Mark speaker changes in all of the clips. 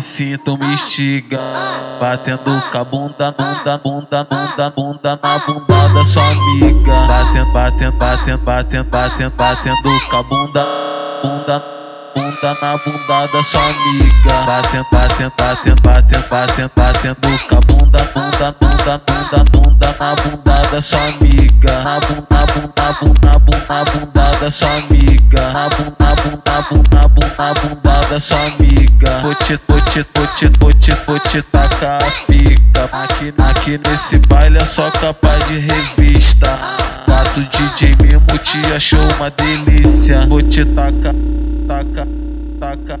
Speaker 1: sinto me estiga Batendo com a bunda, bunda, bunda, bunda, bunda Na bunda da sua amiga Batendo, batendo, batendo, batendo, batendo, batendo com a bunda, bunda Bunda na bunda da sua amiga Batendo, batendo, batendo, batendo, batendo, batendo com a bunda, bunda, bunda, bunda, bunda Na bunda da sua amiga Na bunda, bunda, bunda, bunda, bunda da sua amiga. Na bunda, na bunda, na bunda, na bunda da sua amiga. Vou te, vou te, vou te, vou te, vou te tacar a pica. Aqui, aqui nesse baile é só capa de revista. Quatro DJ mesmo te achou uma delícia. Vou te tacar, taca, tacar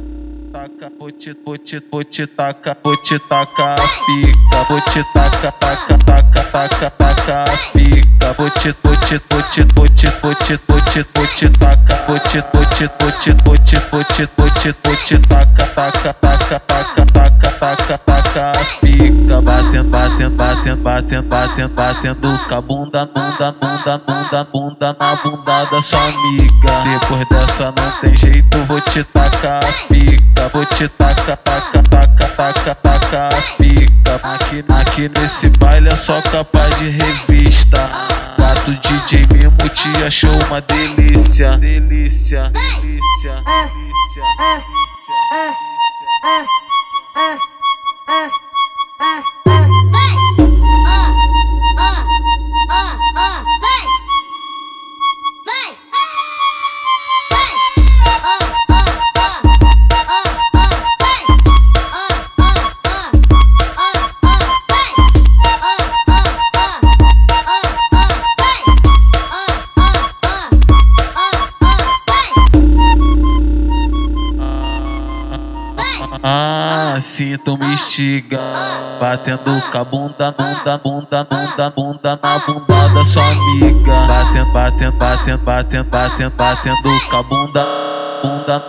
Speaker 1: taca, pochi, pochi, vou taca, vou taca a pica, vou taca, taca, taca, taca, taca a pica vou te vou te vou te vou te vou te vou te vou te taca vou te vou te vou te vou taca taca taca taca taca taca taca fica batendo batendo batendo batendo batendo batendo com a bunda bunda bunda bunda bunda na bunda da sua amiga depois dessa não tem jeito vou te tacar fica vou te taca taca taca taca taca fica aqui aqui nesse baile é só capaz de revista DJ mesmo te achou uma delícia, delícia, delícia, delícia, delícia. Sinto me estiga Batendo com a bunda, bunda, bunda, bunda, bunda Na bunda da sua amiga Batendo, batendo, batendo, batendo, batendo, batendo com a bunda, bunda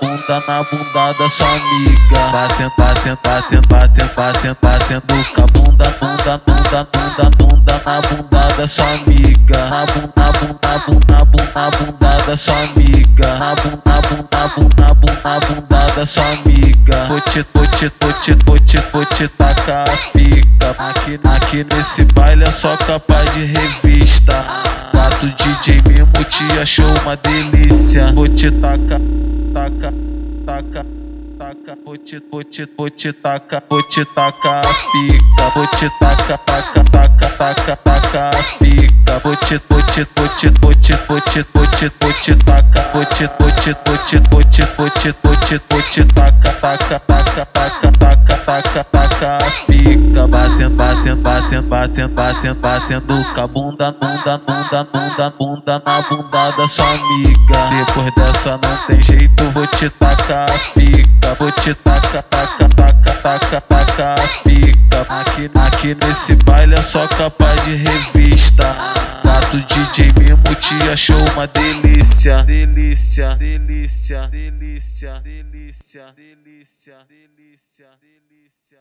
Speaker 1: Bunda na bunda da sua amiga Batendo, batendo, batendo, batendo, batendo, batendo com a bunda, bunda, bunda, bunda, bunda Na bunda da sua amiga Na bunda, bunda, bunda, bunda, bunda da sua amiga. Na bunda, na bunda, na bunda, na bunda da sua amiga. Vou te, vou te, vou te, vou te, vou te tacar a pica. Aqui, aqui nesse baile é só capaz de revista. Tato DJ mesmo te achou uma delícia. Vou te tacar, tacar, tacar taca, vou te, vou te, vou te taca, vou te taca a pica, vou te taca, taca, taca, taca, pica Vou te, vou te, vou te, vou taca. Vou te, vou te, vou te, vou te, taca, taca, taca, taca, taca, taca, taca, pica Batendo, batendo, batendo, batendo, batendo, batendo com a bunda, bunda, bunda, bunda, bunda na bunda da sua amiga. Depois dessa não tem jeito, vou te taca pica Vou te taca, taca, taca taca, taca, fica. Aqui, aqui nesse baile é só capaz de revista. Tato DJ mesmo te achou uma delícia. Delícia, delícia, delícia, delícia, delícia, delícia, delícia. delícia.